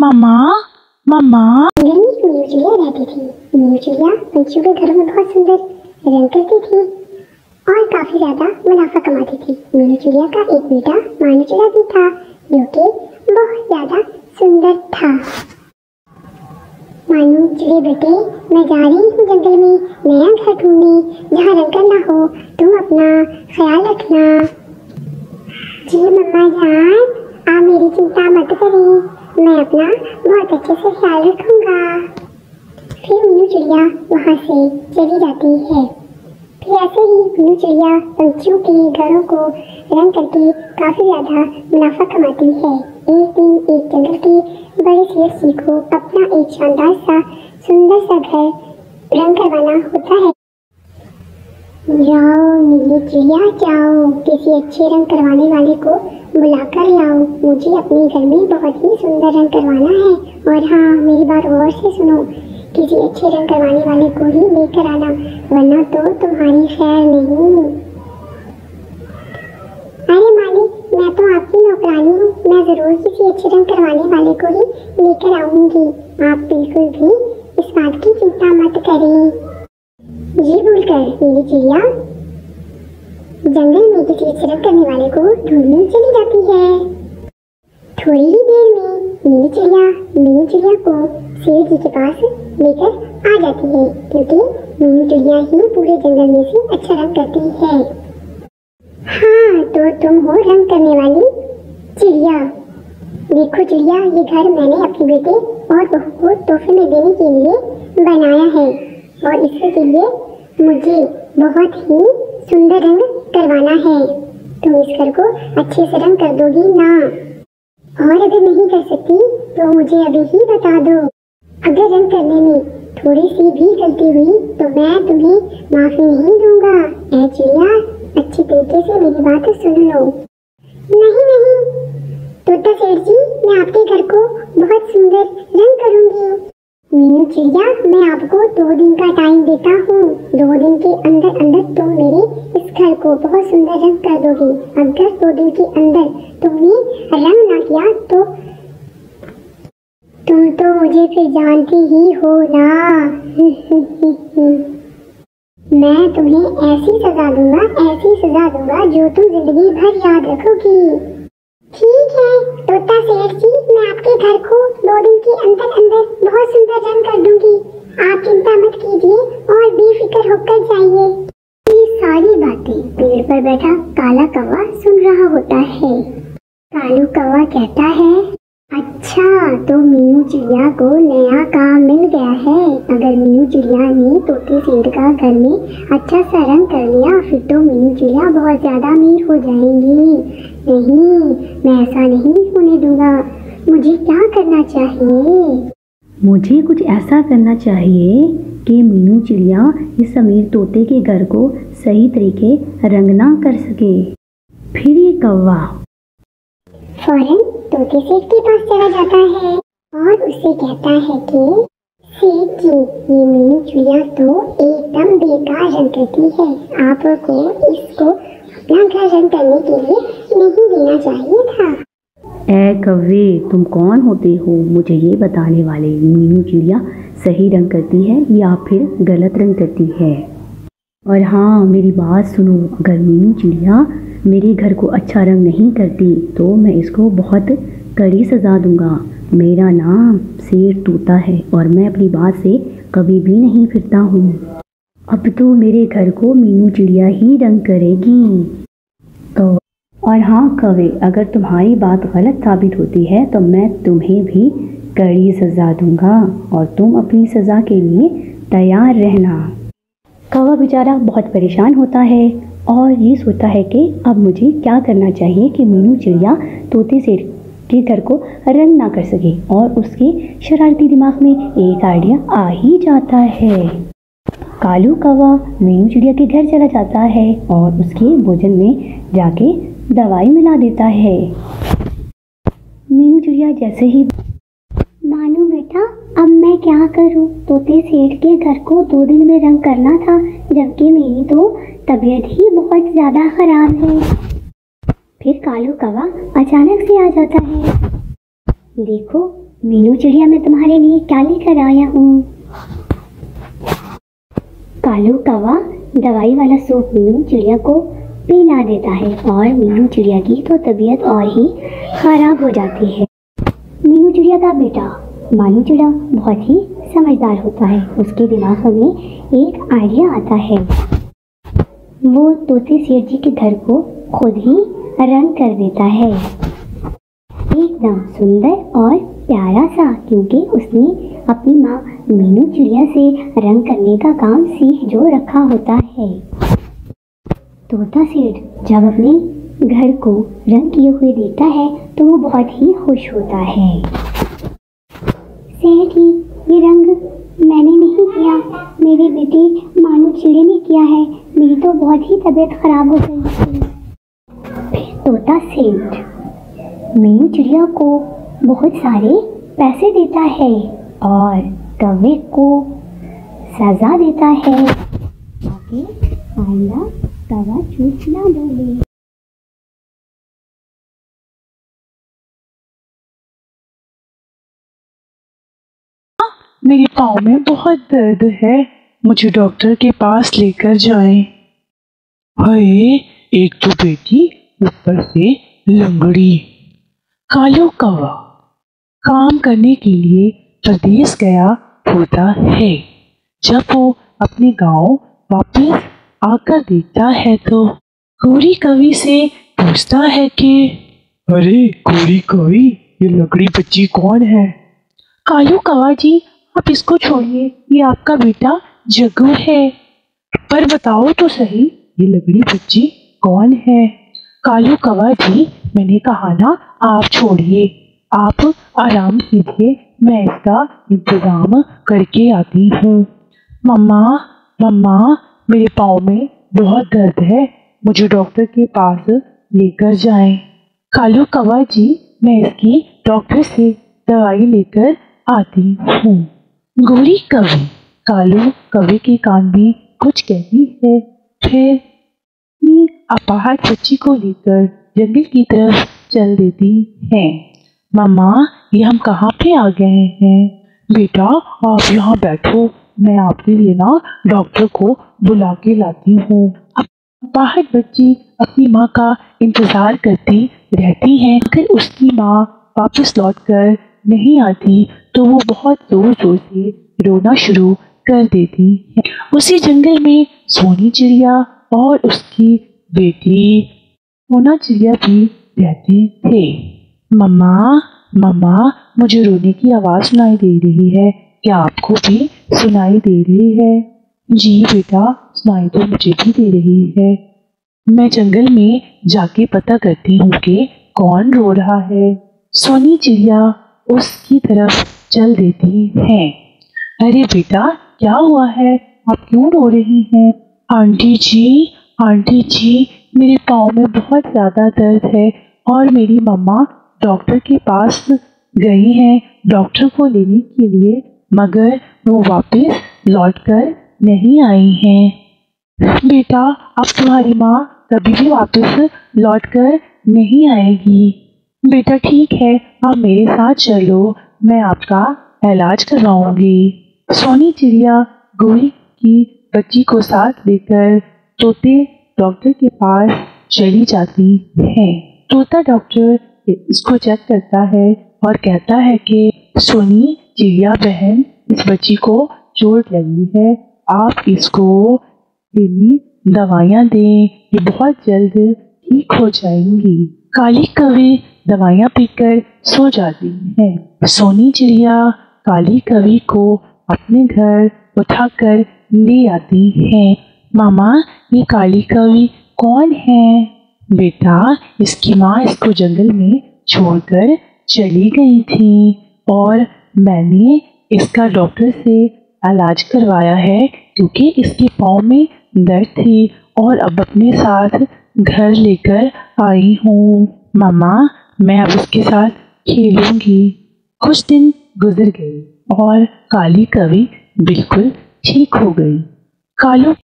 मम्मा मम्मा जंगल में एक मीनू चिड़िया रहती थी पंछियों के घरों में बहुत सुंदर रंग करती थी और काफ़ी ज़्यादा मुनाफा कमाती थी। का एक बेटा भी था, जो कि बहुत ज़्यादा सुंदर था। मानू बेटे, मैं जा रही हूँ जंगल में नया घर ढूँढने। जहाँ रंग करना हो, तुम अपना ख्याल रखना। जी मम्मा जान, आप मेरी चिंता मत करें। मैं अपना बहुत अच्छे से ख्याल रखूँगा। फिर मीनू चिड़िया वहाँ से चली जाती है। फिर ऐसे ही मीनू चिड़िया पंछियों के घरों को रंग करके काफ़ी ज़्यादा मुनाफा कमाती है। एक दिन एक जंगल के बड़े शेर सिंह को अपना एक शानदार सा, सुंदर सा घर रंग करवाना होता है। जाओ नीली चिड़िया, जाओ। किसी अच्छे रंग करवाने वाले को बुला कर लाओ। मुझे अपने घर में बहुत ही सुंदर रंग करवाना है। और हाँ मेरी बात गौर से सुनो। किसी अच्छे रंग करवाने वाले को ही लेकर आना, वरना तो तुम्हारी खैर नहीं अरे मालिक, मैं तो आपकी नौकरानी हूँ। मैं ज़रूर किसी अच्छे रंग करवाने वाले को ही लेकर आऊँगी। आप बिल्कुल भी इस बात की चिंता मत करें। जी बोलकर नीली चिड़िया जंगल में किसी अच्छे करने वाले को ढूँढने चली जाती है। थोड़ी ही देर में नीली चिड़िया मीनू चिड़िया को शेर जी के पास लेकर आ जाती है, क्योंकि मीनू चिड़िया ही पूरे जंगल में से अच्छा रंग करती है। हाँ तो तुम हो रंग करने वाली चिड़िया। देखो चिड़िया, ये घर मैंने अपने बेटे और बहू को तोहफे में देने के लिए बनाया है, और इसके लिए मुझे बहुत ही सुंदर रंग करवाना है। तुम इस घर को अच्छे से रंग कर दोगी ना। और अगर नहीं कर सकती तो मुझे अभी ही बता दो। अगर रंग करने में थोड़ी सी भी गलती हुई तो मैं तुम्हें माफ़ी नहीं दूँगा। ऐ चिड़िया, अच्छी तरीके से मेरी बात सुन लो। नहीं नहीं। तोता सेठ जी, मैं आपके घर को बहुत सुंदर रंग करूँगी। मीनू चिड़िया, मैं आपको दो दिन का टाइम देता हूँ। दो दिन के अंदर अंदर तुम मेरे घर को बहुत सुंदर रंग कर दोगे। अगर दो दिन के अंदर तुमने रंग ना किया तो तुम तो मुझे फिर जानती ही हो ना। मैं तुम्हें ऐसी सजा दूँगा, ऐसी सजा दूँगा जो तुम ज़िंदगी भर याद रखोगी। ठीक है, तोता सेठ जी, मैं आपके घर को दो दिन के अंदर अंदर बहुत सुंदर रंग कर दूँगी। आप चिंता मत कीजिए और बेफिक्र होकर जाइए। सारी बातें पेड़ पर बैठा काला कौवा सुन रहा होता है। कालू कौवा कहता है अच्छा तो मीनू चिड़िया को नया काम मिल गया है। अगर मीनू चिड़िया ने तोते सेठ का घर में अच्छा सा रंग कर लिया, फिर तो मीनू चिड़िया बहुत ज़्यादा अमीर हो जाएँगी। नहीं, मैं ऐसा नहीं होने दूँगा। मुझे क्या करना चाहिए? मुझे कुछ ऐसा करना चाहिए कि मीनू चिड़िया इस अमीर तोते के घर को सही तरीके रंग ना कर सके। फिर ये कौवा। फ़ौरन तोते सेठ के पास चला जाता है और उसे कहता है कि, सेठ जी, ये मीनू चिड़िया तो एकदम बेकार रंग करती है। आपको इसको अपना घर रंग करने के लिए नहीं देना चाहिए था। ए कव्वे, तुम कौन होते हो? मुझे ये बताने वाले मीनू चिड़िया सही रंग करती है या फिर गलत रंग करती है? और हाँ मेरी बात सुनो, अगर मीनू चिड़िया मेरे घर को अच्छा रंग नहीं करती तो मैं इसको बहुत कड़ी सज़ा दूँगा। मेरा नाम शेर तोता है और मैं अपनी बात से कभी भी नहीं फिरता हूँ। अब तो मेरे घर को मीनू चिड़िया ही रंग करेगी। और हाँ कवे, अगर तुम्हारी बात गलत साबित होती है तो मैं तुम्हें भी कड़ी सज़ा दूँगा और तुम अपनी सज़ा के लिए तैयार रहना। कौवा बेचारा बहुत परेशान होता है और ये सोचता है कि अब मुझे क्या करना चाहिए कि मीनू चिड़िया तोते से के घर को रंग ना कर सके और उसके शरारती दिमाग में एक आइडिया आ ही जाता है। कालू कौवा मीनू चिड़िया के घर चला जाता है और उसके भोजन में जाके दवाई मिला देता है। मीनू चिड़िया जैसे ही मानू बेटा, अब मैं क्या करूँ? तोते सेठ के घर को दो दिन में रंग करना था, जबकि मेरी तो तबीयत ही बहुत ज़्यादा खराब है। फिर कालू कौवा अचानक से आ जाता है। देखो, मीनू चिड़िया, मैं तुम्हारे लिए क्या लेकर आया हूँ? कालू कौवा, दवाई वाला सूप मीनू चिड़िया को पिला देता है और मीनू चिड़िया की तो तबीयत और ही खराब हो जाती है। मीनू चिड़िया का बेटा मानू चिड़ा बहुत ही समझदार होता है। उसके दिमाग में एक आइडिया आता है। वो तोते सेठ जी के घर को खुद ही रंग कर देता है। एकदम सुंदर और प्यारा सा, क्योंकि उसने अपनी माँ मीनू चिड़िया से रंग करने का काम सीख जो रखा होता है। तोता सेठ जब अपने घर को रंग किए हुए देखता है तो वो बहुत ही खुश होता है। सेठ जी, ये रंग मैंने नहीं किया। मेरे बेटे मानू चिड़े ने किया है। मेरी तो बहुत ही तबीयत खराब हो गई थी। फिर तोता सेठ मीनू चिड़िया को बहुत सारे पैसे देता है और कौवे को सजा देता है। ताकि आइंदा। कौवा झूठ ना बोले मेरे पाँव में बहुत दर्द है। मुझे डॉक्टर के पास लेकर जाएँ। हाय, एक तो बेटी ऊपर से लंगड़ी। कालो कौवा। काम करने के लिए प्रदेश गया होता है। जब वो अपने गाँव वापस आकर देखता है तो गोरी कवि से पूछता है कि अरे गोरी कवि ये लकड़ी बच्ची कौन है? कालू कवा जी आप इसको छोड़िए ये आपका बेटा जग्गू है। पर बताओ तो सही ये लकड़ी बच्ची कौन है? कालू कवा जी मैंने कहा ना आप छोड़िए। आप आराम कीजिए मैं इसका इंतज़ाम करके आती हूँ। मम्मा मम्मा मेरे पाँव में बहुत दर्द है। मुझे डॉक्टर के पास लेकर जाएँ। कालू कवा जी, मैं इसकी डॉक्टर से दवाई लेकर आती हूँ। गोरी कवि कालू कवि के कान में कुछ कहती है। फिर ये अपाहट बच्ची को लेकर जंगल की तरफ़ चल देती है। मम्मा ये हम कहाँ पे आ गए हैं? बेटा, आप यहाँ बैठो। मैं आपके लिए ना डॉक्टर को बुला के लाती हूँ। बाहर बच्ची अपनी माँ का इंतज़ार करती रहती है। अगर उसकी माँ वापस लौट कर नहीं आती तो वो बहुत ज़ोर ज़ोर से रोना शुरू कर देती है। उसी जंगल में सोनी चिड़िया और उसकी बेटी मोना चिड़िया भी रहते थे। मम्मा मम्मा, मुझे रोने की आवाज़ सुनाई दे रही है। क्या आपको भी सुनाई दे रही है? जी बेटा सुनाई तो मुझे भी दे रही है। मैं जंगल में जाके पता करती हूँ कि कौन रो रहा है। सोनी चिड़िया उसकी तरफ़ चल देती है। अरे बेटा, क्या हुआ है? आप क्यों रो रही हैं? आंटी जी आंटी जी, मेरे पाँव में बहुत ज़्यादा दर्द है और मेरी मम्मा डॉक्टर के पास गई हैं। डॉक्टर को लेने के लिए, मगर वो वापस लौटकर नहीं आई हैं। बेटा, अब तुम्हारी माँ कभी भी वापस लौट कर नहीं आएगी। बेटा, ठीक है, आप मेरे साथ चलो, मैं आपका इलाज करवाऊँगी। सोनी चिड़िया गोरी की बच्ची को साथ लेकर तोते डॉक्टर के पास चली जाती है। तोता डॉक्टर इसको चेक करता है और कहता है कि सोनी चिड़िया बहन इस बच्ची को चोट लगी है। आप इसको डेली दवाइयाँ दें। ये बहुत जल्द ठीक हो जाएँगी। काली कवि दवाइयाँ पीकर सो जाती है। सोनी चिड़िया काली कवि को अपने घर उठाकर ले आती है। मामा, ये काली कवि कौन है? बेटा, इसकी माँ इसको जंगल में छोड़कर चली गई थी और मैंने इसका डॉक्टर से इलाज करवाया है, क्योंकि इसके पाँव में दर्द थी और अब अपने साथ घर लेकर आई हूँ। मामा, मैं अब उसके साथ खेलूँगी। कुछ दिन गुजर गए और काली कवि बिल्कुल ठीक हो गई। कालू